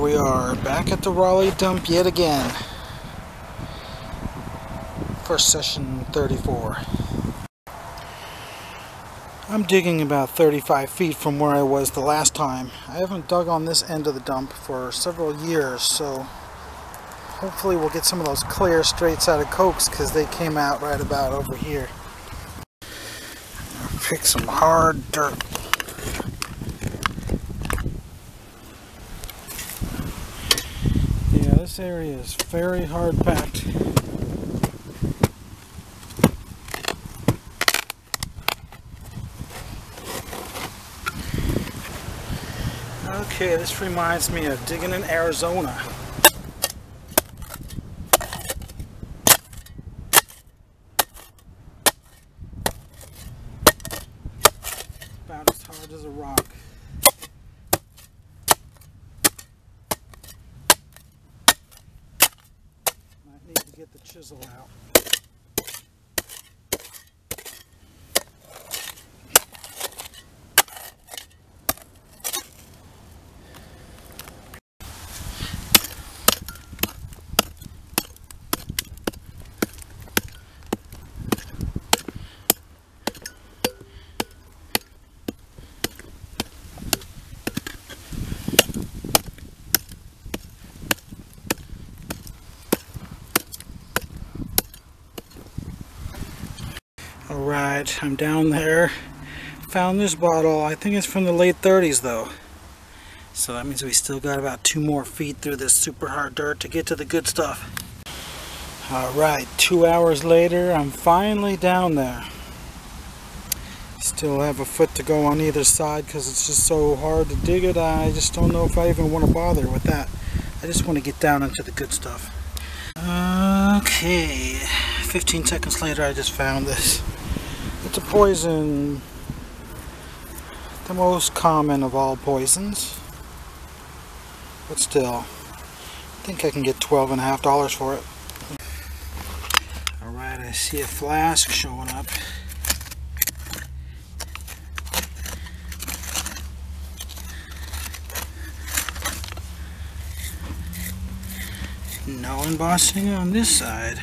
We are back at the Raleigh dump yet again for session 34. I'm digging about 35 feet from where I was the last time. I haven't dug on this end of the dump for several years, so hopefully we'll get some of those clear straight of cokes because they came out right about over here. Pick some hard dirt. Yeah, this area is very hard packed. Okay, this reminds me of digging in Arizona. About as hard as a rock. Might need to get the chisel out. Alright, I'm down there. Found this bottle. I think it's from the late 30s though. So that means we still got about two more feet through this super hard dirt to get to the good stuff. Alright, two hours later, I'm finally down there. Still have a foot to go on either side because it's just so hard to dig it. I just don't know if I even want to bother with that. I just want to get down into the good stuff. Okay, 15 seconds later I just found this. It's a poison, the most common of all poisons. But still, I think I can get twelve and a half dollars for it. Alright, I see a flask showing up. No embossing on this side.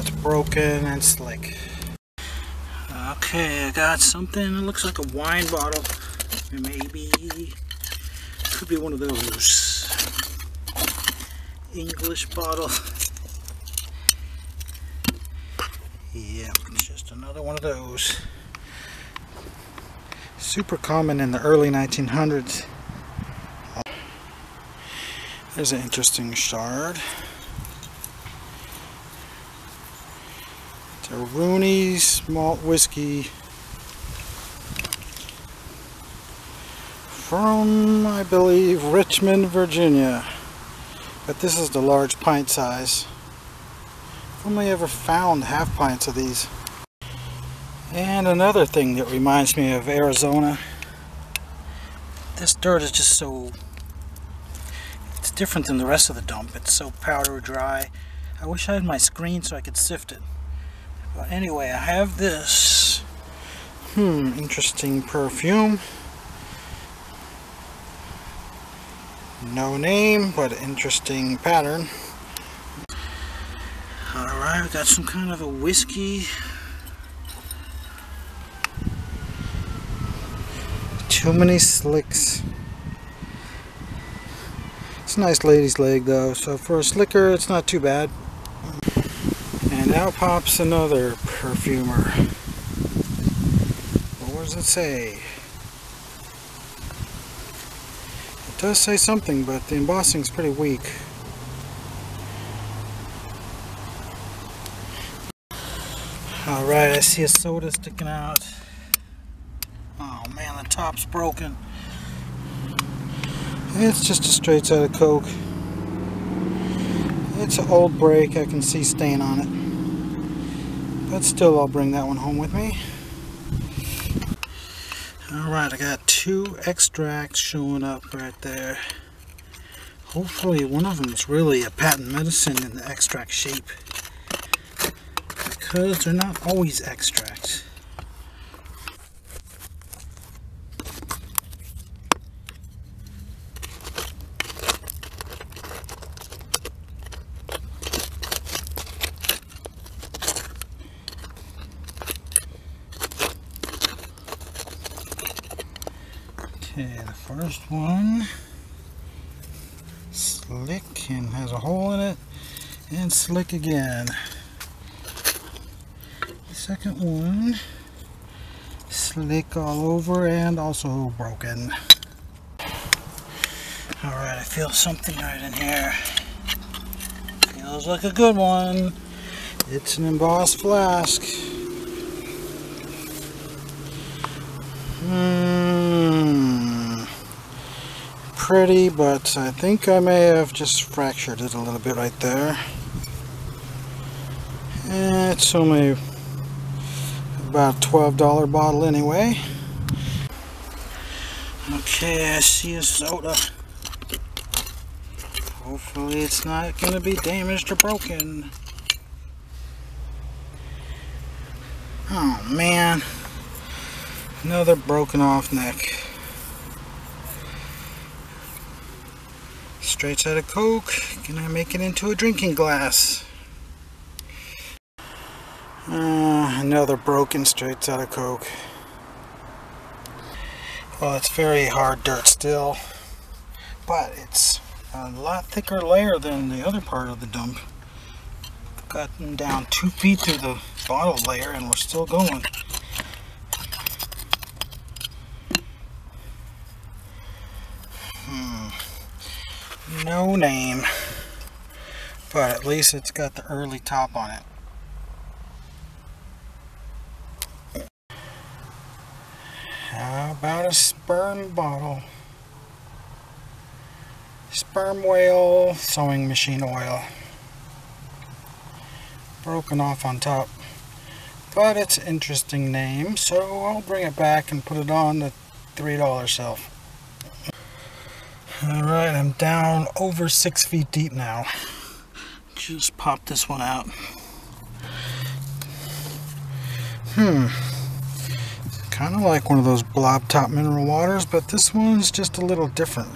It's broken and slick. Okay, I got something that looks like a wine bottle. Maybe could be one of those English bottle. Yeah, it's just another one of those. Super common in the early 1900s. There's an interesting shard. It's a Rooney's malt whiskey from, I believe, Richmond, Virginia. But this is the large pint size. I've only ever found half pints of these. And another thing that reminds me of Arizona. This dirt is just so it's different than the rest of the dump. It's so powder dry. I wish I had my screen so I could sift it. But anyway, I have this. Hmm, interesting perfume. No name, but interesting pattern. Alright, we got some kind of a whiskey. Too many slicks. It's a nice lady's leg though, so for a slicker it's not too bad. Out pops another perfumer. What does it say? It does say something, but the embossing is pretty weak. Alright, I see a soda sticking out. Oh man, the top's broken. It's just a straight side of Coke. It's an old break, I can see stain on it. But still, I'll bring that one home with me. Alright, I got two extracts showing up right there. Hopefully one of them is really a patent medicine in the extract shape. Because they're not always extracts. Okay, the first one slick and has a hole in it slick again. The second one slick all over and also broken. Alright, I feel something right in here. Feels like a good one. It's an embossed flask. Hmm. Pretty, but I think I may have just fractured it a little bit right there. Eh, it's only about a $12 bottle anyway. Okay, I see a soda. Hopefully it's not going to be damaged or broken. Oh man. Another broken off neck. Straight out of Coke. Can I make it into a drinking glass? Uh, another broken straight out of Coke. Well, it's very hard dirt still, but it's a lot thicker layer than the other part of the dump. Gotten down two feet through the bottle layer and we're still going. Hmm. No name, but at least it's got the early top on it. How about a sperm bottle? Sperm whale sewing machine oil. Broken off on top. But it's an interesting name, so I'll bring it back and put it on the $3 shelf. Alright, I'm down over six feet deep now. Just pop this one out. Hmm. Kind of like one of those blob top mineral waters, but this one's just a little different.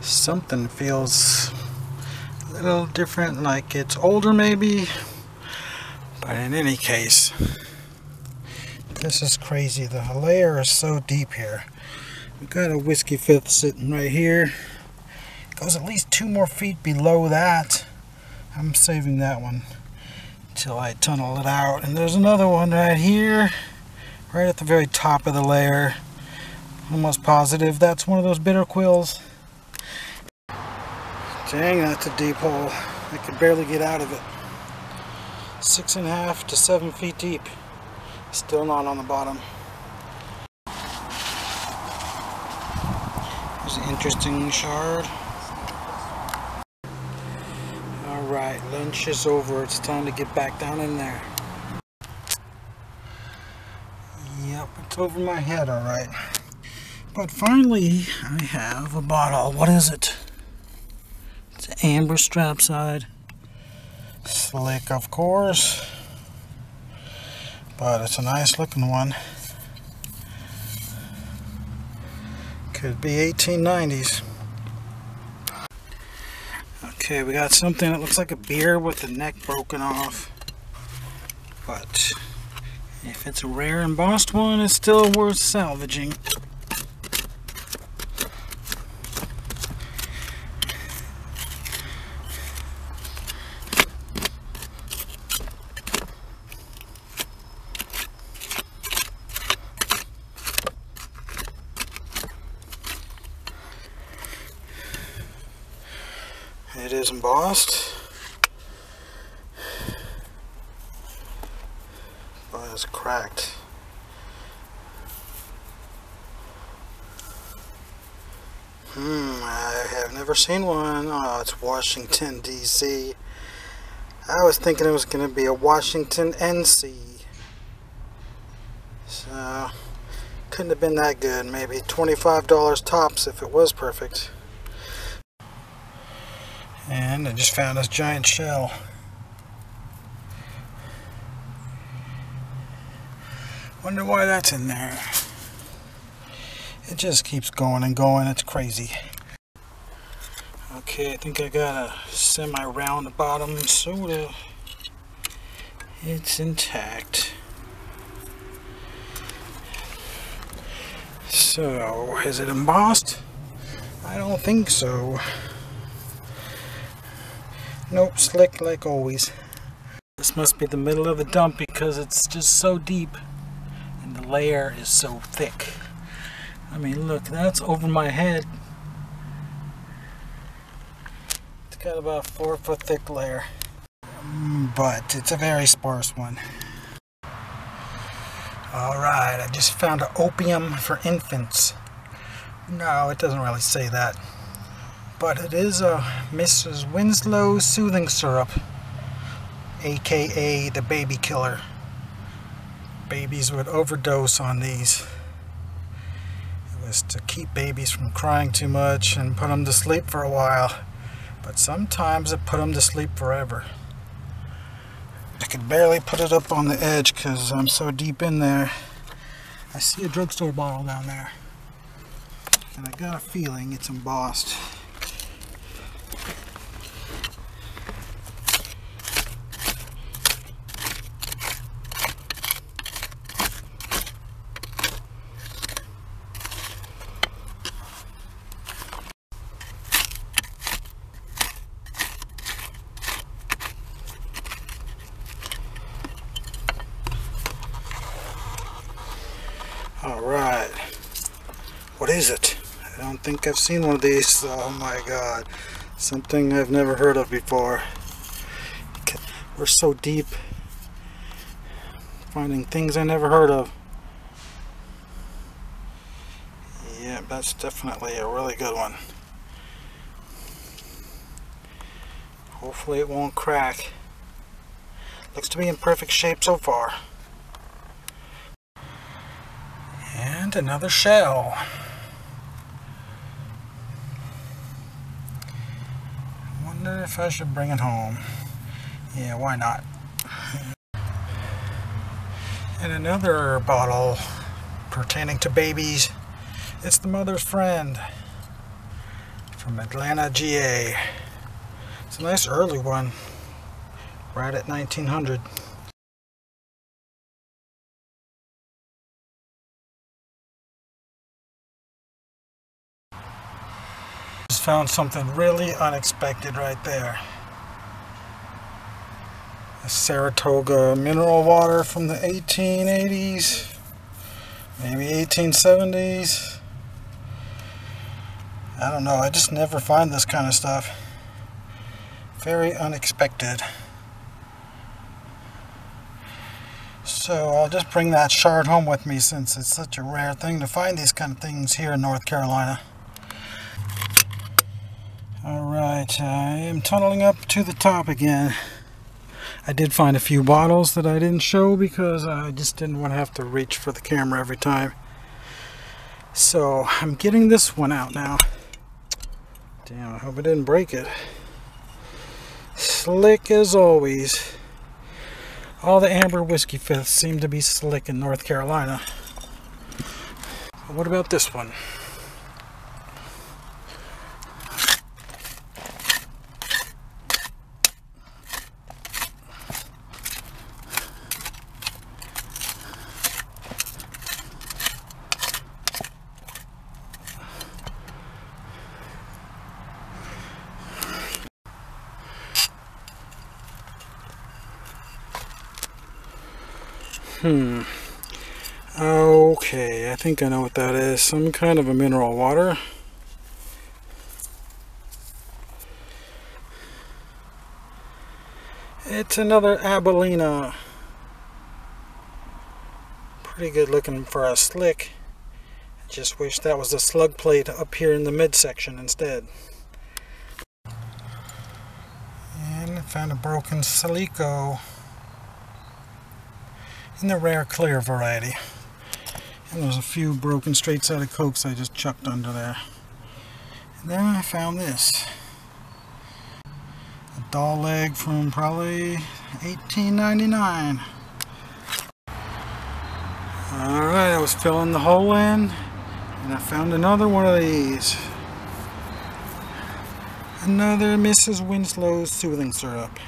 Something feels a little different, like it's older maybe. But in any case, this is crazy. The layer is so deep here. We've got a whiskey fifth sitting right here. Goes at least two more feet below that. I'm saving that one till I tunnel it out. And there's another one right here, right at the very top of the layer. Almost positive that's one of those bitter quills. Dang, that's a deep hole. I could barely get out of it. Six and a half to seven feet deep. Still not on the bottom. There's an interesting shard. Alright, lunch is over. It's time to get back down in there. Yep, it's over my head, alright. But finally, I have a bottle. What is it? It's amber strap side. Slick, of course. But it's a nice looking one. Could be 1890s. Okay, we got something that looks like a beer with the neck broken off. But if it's a rare embossed one, it's still worth salvaging. It is embossed. But it's cracked. Hmm, I have never seen one. Oh, it's Washington, D.C. I was thinking it was going to be a Washington, N.C. So, couldn't have been that good. Maybe $25 tops if it was perfect. And I just found this giant shell. Wonder why that's in there. It just keeps going and going. It's crazy. Okay, I think I got a semi-round bottom soda. It's intact. So, is it embossed? I don't think so. Nope, slick like always. This must be the middle of the dump because it's just so deep and the layer is so thick. I mean, look, that's over my head. It's got about a four foot thick layer, Mm, but it's a very sparse one. Alright, I just found an opium for infants. No, it doesn't really say that. But it is a Mrs. Winslow soothing syrup, aka the baby killer. Babies would overdose on these. Was to keep babies from crying too much and put them to sleep for a while. But sometimes it put them to sleep forever. I could barely put it up on the edge because I'm so deep in there. I see a drugstore bottle down there. And I got a feeling it's embossed. Alright. What is it? I don't think I've seen one of these. Oh my god. Something I've never heard of before. We're so deep finding things I never heard of. Yeah, that's definitely a really good one. Hopefully it won't crack. Looks to be in perfect shape so far. And another shell. Wonder if I should bring it home. Yeah, why not? And another bottle pertaining to babies. It's the mother's friend from Atlanta, GA. It's a nice early one, right at 1900. Found something really unexpected right there. A Saratoga mineral water from the 1880s, maybe 1870s. I don't know, I just never find this kind of stuff. Very unexpected. So I'll just bring that shard home with me since it's such a rare thing to find these kind of things here in North Carolina. Alright, I am tunneling up to the top again. I did find a few bottles that I didn't show because I just didn't want to have to reach for the camera every time. So I'm getting this one out now. Damn, I hope I didn't break it. Slick as always. All the amber whiskey fifths seem to be slick in North Carolina. What about this one? Hmm. Okay, I think I know what that is. Some kind of a mineral water. It's another Abilena. Pretty good looking for a slick. Just wish that was the slug plate up here in the midsection instead. And I found a broken Silico in the rare clear variety. And there's a few broken straight sided cokes I just chucked under there. And then I found this. A doll leg from probably 1899. Alright, I was filling the hole in and I found another one of these. Another Mrs. Winslow's soothing syrup.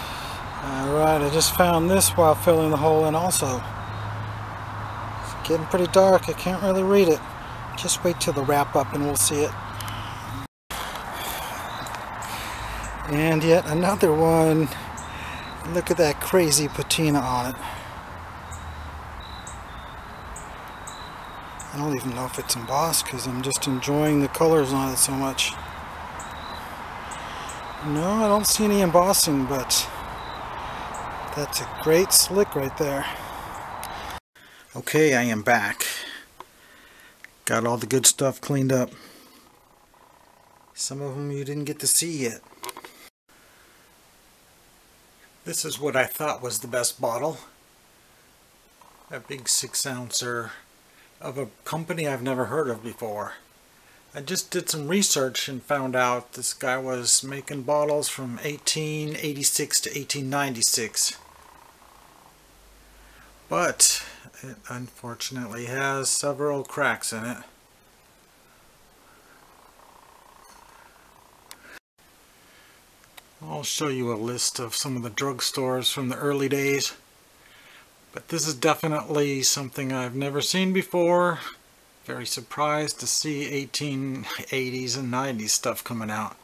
Alright, I just found this while filling the hole in also. Getting pretty dark. I can't really read it. Just wait till the wrap up and we'll see it. And yet another one. Look at that crazy patina on it. I don't even know if it's embossed because I'm just enjoying the colors on it so much. No, I don't see any embossing, but that's a great slick right there. Okay, I am back. Got all the good stuff cleaned up. Some of them you didn't get to see yet. This is what I thought was the best bottle. A big six ouncer of a company I've never heard of before. I just did some research and found out this guy was making bottles from 1886 to 1896. But it unfortunately has several cracks in it. I'll show you a list of some of the drugstores from the early days. But this is definitely something I've never seen before. Very surprised to see 1880s and 90s stuff coming out.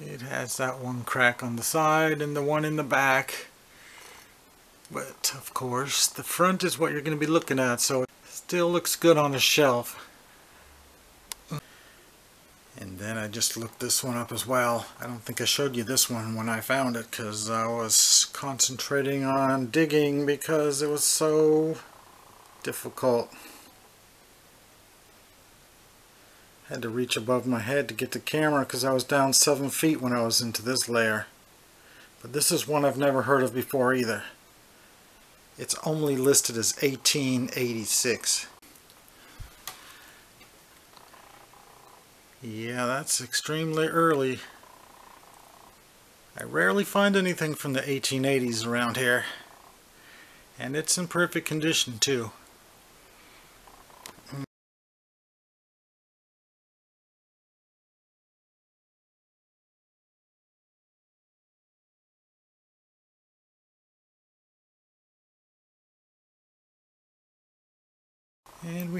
It has that one crack on the side and the one in the back. But of course, the front is what you're going to be looking at, so it still looks good on a shelf. And then I just looked this one up as well. I don't think I showed you this one when I found it because I was concentrating on digging because it was so difficult. Had to reach above my head to get the camera because I was down 7 feet when I was into this layer. But this is one I've never heard of before either. It's only listed as 1886. Yeah, that's extremely early. I rarely find anything from the 1880s around here. And it's in perfect condition too.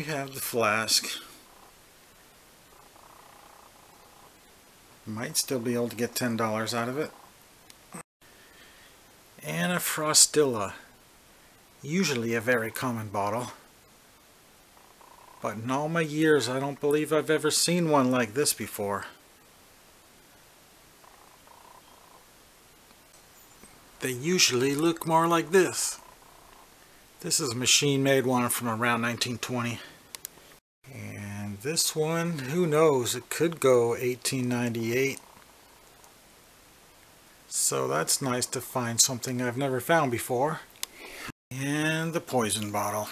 We have the flask. Might still be able to get $10 out of it. And a Frostilla. Usually a very common bottle. But in all my years, I don't believe I've ever seen one like this before. They usually look more like this. This is a machine-made one from around 1920. This one, who knows, it could go 1898. So that's nice to find something I've never found before. And the poison bottle.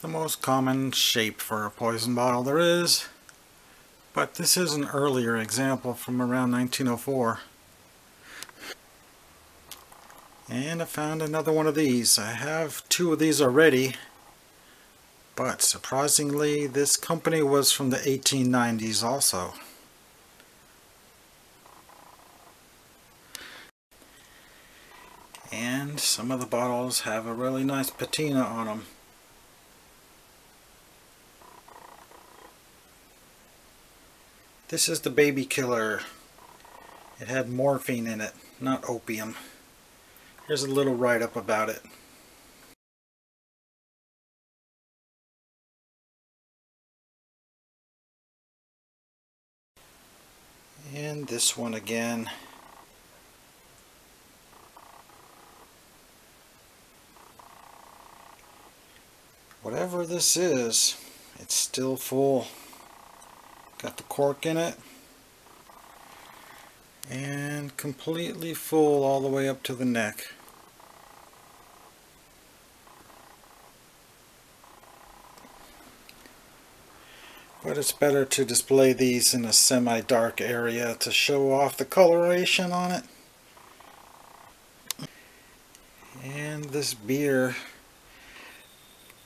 The most common shape for a poison bottle there is. But this is an earlier example from around 1904. And I found another one of these. I have two of these already. But surprisingly, this company was from the 1890s also. And some of the bottles have a really nice patina on them. This is the baby killer. It had morphine in it, not opium. Here's a little write-up about it. This one again. Whatever this is, it's still full. Got the cork in it. And completely full all the way up to the neck. But it's better to display these in a semi-dark area to show off the coloration on it. And this beer,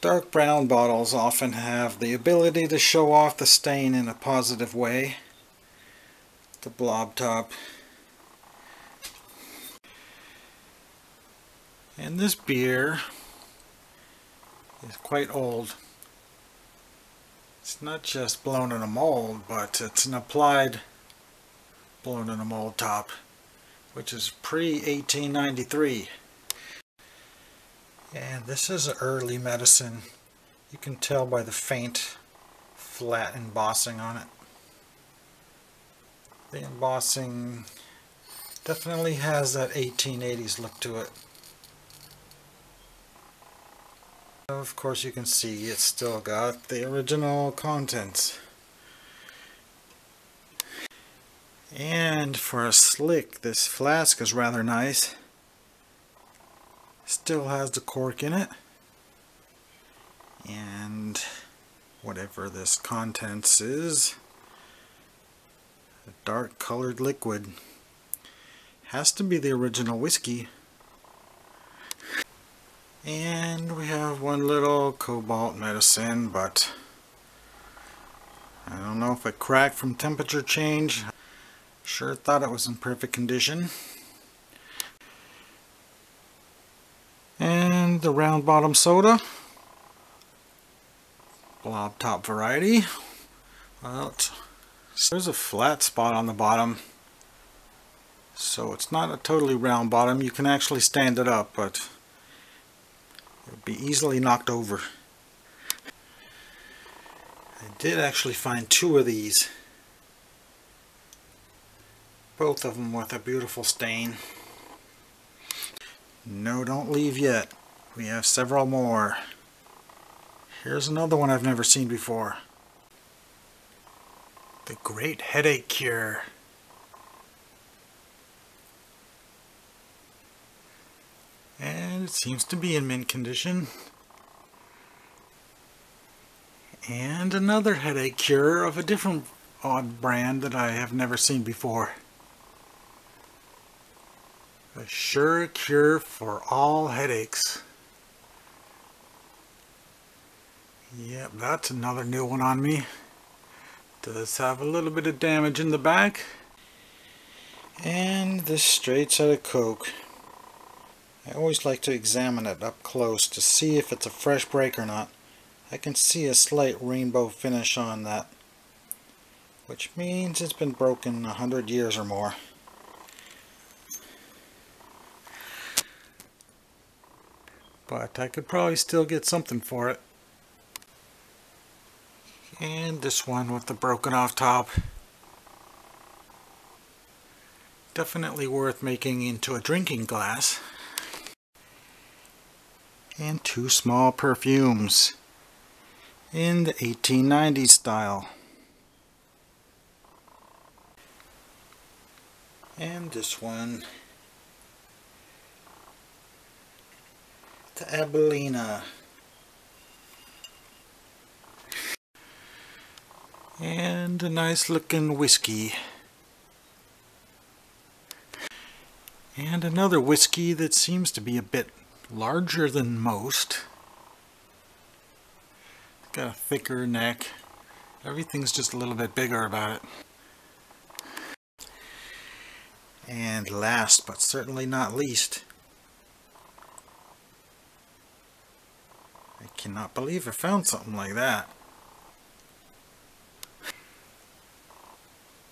dark brown bottles often have the ability to show off the stain in a positive way. The blob top. And this beer is quite old. It's not just blown in a mold, but it's an applied blown in a mold top, which is pre-1893. And this is early medicine. You can tell by the faint flat embossing on it. The embossing definitely has that 1880s look to it. Of course you can see it's still got the original contents. And for a slick, this flask is rather nice. Still has the cork in it. And whatever this contents is, a dark colored liquid. Has to be the original whiskey. And we have one little cobalt medicine, but I don't know if it cracked from temperature change. Sure thought it was in perfect condition. And the round bottom soda. Blob top variety. Well, there's a flat spot on the bottom. So it's not a totally round bottom. You can actually stand it up, but would be easily knocked over. I did actually find two of these. Both of them with a beautiful stain. No, don't leave yet. We have several more. Here's another one I've never seen before. The Great Headache Cure. And it seems to be in mint condition. And another headache cure of a different odd brand that I have never seen before. A sure cure for all headaches. Yep, that's another new one on me. Does have a little bit of damage in the back. And this straight out of Coke. I always like to examine it up close to see if it's a fresh break or not. I can see a slight rainbow finish on that, which means it's been broken a hundred years or more. But I could probably still get something for it. And this one with the broken off top. Definitely worth making into a drinking glass and two small perfumes in the 1890s style. And this one, the Abilena. And a nice looking whiskey. And another whiskey that seems to be a bit larger than most. Got a thicker neck. Everything's just a little bit bigger about it. And last but certainly not least, I cannot believe I found something like that.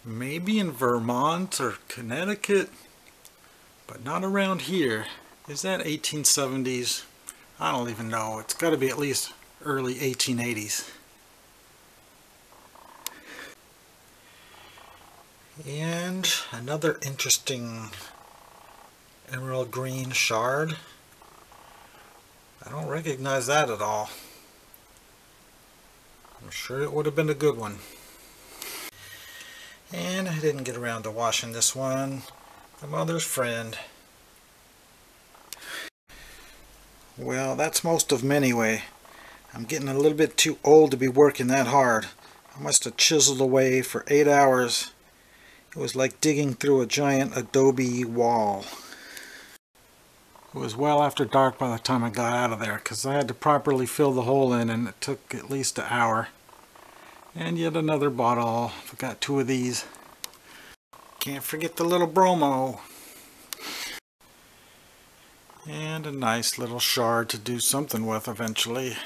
Maybe in Vermont or Connecticut, but not around here. Is that 1870s? I don't even know. It's got to be at least early 1880s. And another interesting emerald green shard. I don't recognize that at all. I'm sure it would have been a good one. And I didn't get around to washing this one. The mother's friend. Well, that's most of them anyway. I'm getting a little bit too old to be working that hard. I must have chiseled away for eight hours. It was like digging through a giant adobe wall. It was well after dark by the time I got out of there because I had to properly fill the hole in and it took at least an hour. And yet another bottle. I forgot two of these. Can't forget the little bromo. And a nice little shard to do something with eventually.